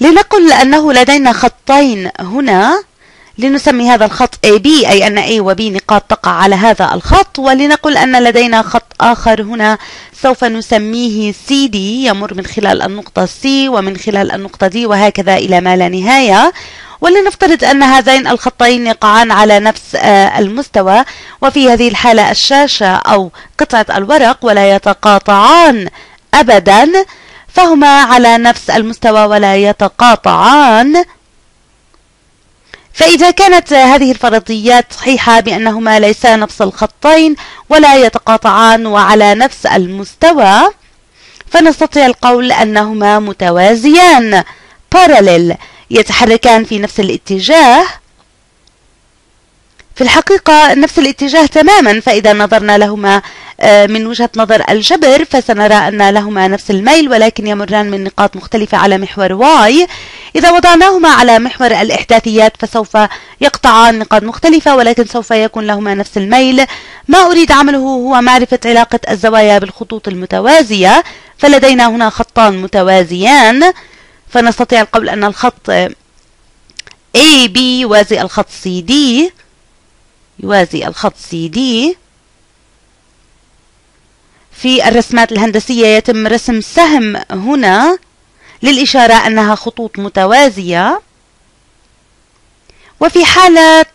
لنقل أنه لدينا خطين هنا. لنسمي هذا الخط AB أي أن A و B نقاط تقع على هذا الخط. ولنقل أن لدينا خط آخر هنا سوف نسميه CD يمر من خلال النقطة C ومن خلال النقطة D وهكذا إلى ما لا نهاية. ولنفترض أن هذين الخطين يقعان على نفس آه، المستوى. وفي هذه الحالة الشاشة أو قطعة الورق ولا يتقاطعان أبدا. فهما على نفس المستوى ولا يتقاطعان. فإذا كانت هذه الفرضيات صحيحة بأنهما ليسا نفس الخطين ولا يتقاطعان وعلى نفس المستوى فنستطيع القول أنهما متوازيان parallel يتحركان في نفس الاتجاه في الحقيقة نفس الاتجاه تماما فإذا نظرنا لهما آه، من وجهة نظر الجبر فسنرى أن لهما نفس الميل ولكن يمران من نقاط مختلفة على محور واي. إذا وضعناهما على محور الإحداثيات فسوف يقطعان نقاط مختلفة ولكن سوف يكون لهما نفس الميل. ما أريد عمله هو معرفة علاقة الزوايا بالخطوط المتوازية. فلدينا هنا خطان متوازيان. فنستطيع القول أن الخط AB يوازي الخط CD يوازي الخط CD في الرسمات الهندسية يتم رسم سهم هنا للإشارة أنها خطوط متوازية. وفي حالة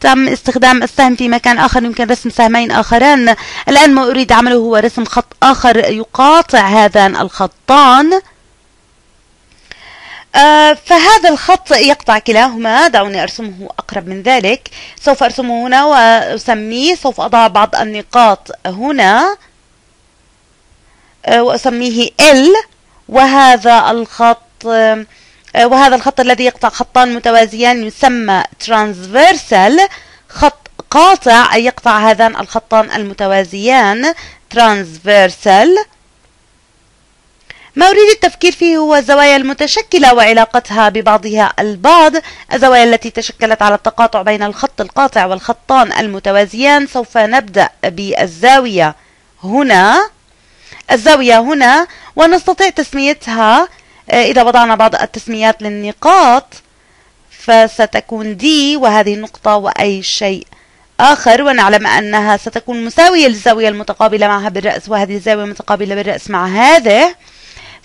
تم استخدام السهم في مكان آخر يمكن رسم سهمين آخران. الآن ما أريد عمله هو رسم خط آخر يقاطع هذان الخطان. فهذا الخط يقطع كلاهما. دعوني أرسمه أقرب من ذلك. سوف أرسمه هنا وأسميه. سوف أضع بعض النقاط هنا آه، وأسميه L. وهذا الخط آه، وهذا الخط الذي يقطع خطان متوازيان يسمى transversal. خط قاطع أي يقطع هذان الخطان المتوازيان transversal. ما أريد التفكير فيه هو الزوايا المتشكلة وعلاقتها ببعضها البعض. الزوايا التي تشكلت على التقاطع بين الخط القاطع والخطان المتوازيان سوف نبدأ بالزاوية هنا. الزاوية هنا ونستطيع تسميتها آه، إذا وضعنا بعض التسميات للنقاط فستكون دي وهذه النقطة وأي شيء آخر. ونعلم أنها ستكون مساوية للزاوية المتقابلة معها بالرأس وهذه الزاوية المتقابلة بالرأس مع هذه.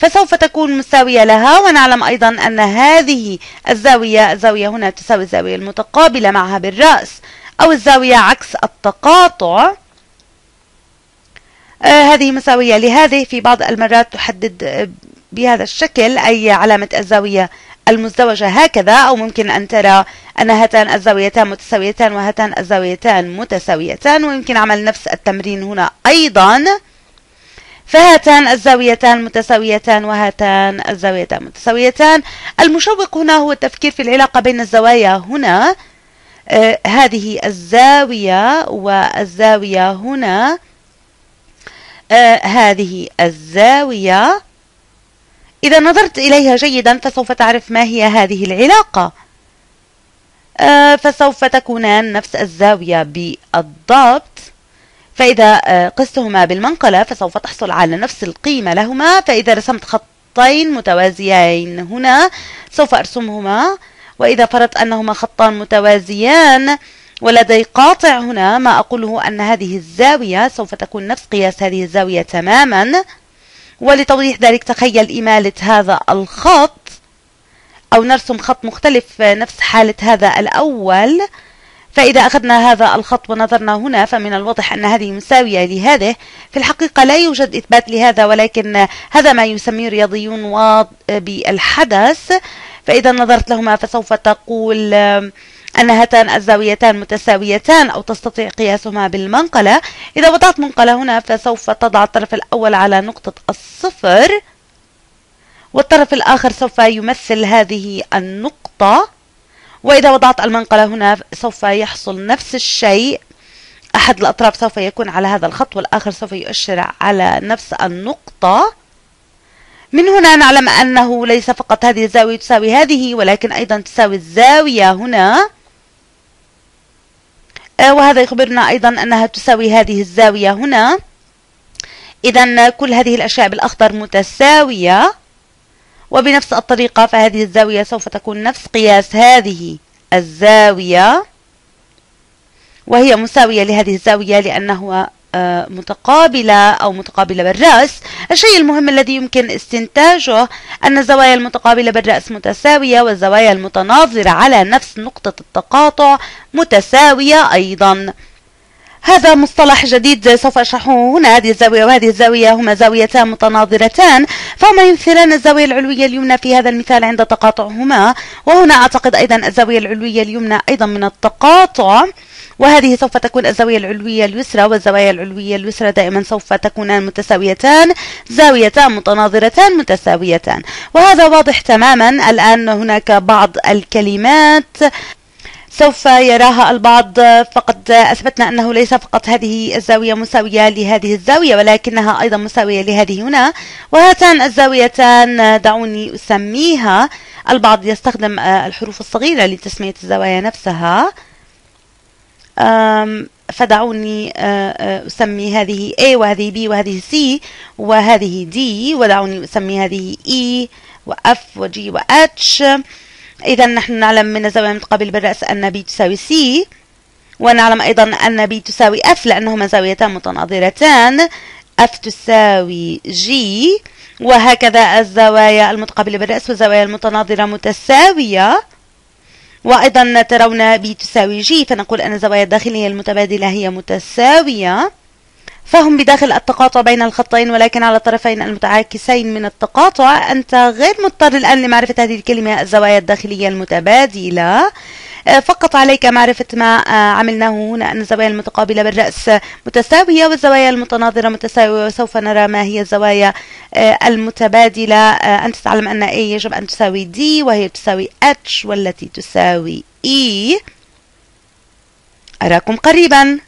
فسوف تكون مساوية لها ونعلم أيضا أن هذه الزاوية الزاوية هنا تساوي الزاوية المتقابلة معها بالرأس أو الزاوية عكس التقاطع. آه هذه مساوية لهذه في بعض المرات تحدد بهذا الشكل أي علامة الزاوية المزدوجة هكذا أو ممكن أن ترى أن هاتان الزاويتان متساويتان وهاتان الزاويتان متساويتان ويمكن عمل نفس التمرين هنا أيضا. فهاتان الزاويتان متساويتان وهاتان الزاويتان متساويتان. المشوق هنا هو التفكير في العلاقة بين الزوايا هنا. آه هذه الزاوية والزاوية هنا. آه هذه الزاوية. إذا نظرت إليها جيدا فسوف تعرف ما هي هذه العلاقة. آه فسوف تكونان نفس الزاوية بالضبط. فإذا آه، قستهما بالمنقلة فسوف تحصل على نفس القيمة لهما فإذا رسمت خطين متوازيين هنا سوف أرسمهما وإذا فرضت أنهما خطان متوازيان ولدي قاطع هنا ما أقوله أن هذه الزاوية سوف تكون نفس قياس هذه الزاوية تماما. ولتوضيح ذلك تخيل إمالة هذا الخط أو نرسم خط مختلف نفس حالة هذا الأول. فإذا أخذنا هذا الخط ونظرنا هنا فمن الواضح أن هذه مساوية لهذه. في الحقيقة لا يوجد إثبات لهذا ولكن هذا ما يسميه الرياضيون بالحدث. فإذا نظرت لهما فسوف تقول أن هاتان الزاويتان متساويتان أو تستطيع قياسهما بالمنقلة. إذا وضعت منقلة هنا فسوف تضع الطرف الأول على نقطة الصفر والطرف الآخر سوف يمثل هذه النقطة. وإذا وضعت المنقلة هنا سوف يحصل نفس الشيء. أحد الأطراف سوف يكون على هذا الخط والآخر سوف يؤشر على نفس النقطة. من هنا نعلم أنه ليس فقط هذه الزاوية تساوي هذه ولكن أيضا تساوي الزاوية هنا. آه، وهذا يخبرنا أيضا أنها تساوي هذه الزاوية هنا. إذا كل هذه الأشياء بالأخضر متساوية. وبنفس الطريقة فهذه الزاوية سوف تكون نفس قياس هذه الزاوية. وهي مساوية لهذه الزاوية لأنه آه، متقابلة أو متقابلة بالرأس. الشيء المهم الذي يمكن استنتاجه أن الزوايا المتقابلة بالرأس متساوية والزوايا المتناظرة على نفس نقطة التقاطع متساوية أيضا. هذا مصطلح جديد سوف أشرحه هنا. هذه الزاوية وهذه الزاوية هما زاويتان متناظرتان. فهما يمثلان الزاوية العلوية اليمنى في هذا المثال عند تقاطعهما؟ وهنا أعتقد أيضا الزاوية العلوية اليمنى أيضا من التقاطع. وهذه سوف تكون الزاوية العلوية اليسرى والزوايا العلوية اليسرى دائما سوف تكونان متساويتان. زاويتان متناظرتان متساويتان. وهذا واضح تماما. الآن هناك بعض الكلمات. سوف يراها البعض. فقد أثبتنا أنه ليس فقط هذه الزاوية مساوية لهذه الزاوية ولكنها أيضا مساوية لهذه هنا. وهاتان الزاويتان دعوني أسميها. البعض يستخدم الحروف الصغيرة لتسمية الزوايا نفسها. فدعوني أسمي هذه A وهذه B وهذه C وهذه D ودعوني أسمي هذه E و F و G و H. إذا نحن نعلم من الزاوية المتقابلة بالرأس أن B تساوي C ونعلم أيضا أن B تساوي F لأنهما زاويتان متناظرتان. F تساوي G وهكذا الزوايا المتقابلة بالرأس والزوايا المتناظرة متساوية. وأيضا ترون B تساوي جي فنقول أن الزوايا الداخلية المتبادلة هي متساوية. فهم بداخل التقاطع بين الخطين ولكن على الطرفين المتعاكسين من التقاطع أنت غير مضطر الآن لمعرفة هذه الكلمة الزوايا الداخلية المتبادلة. آه، فقط عليك معرفة ما آه، عملناه هنا أن الزوايا المتقابلة بالرأس متساوية والزوايا المتناظرة متساوية وسوف نرى ما هي الزوايا آه، المتبادلة. أنت تعلم أن A يجب أن تساوي D وهي تساوي H والتي تساوي E. أراكم قريبا.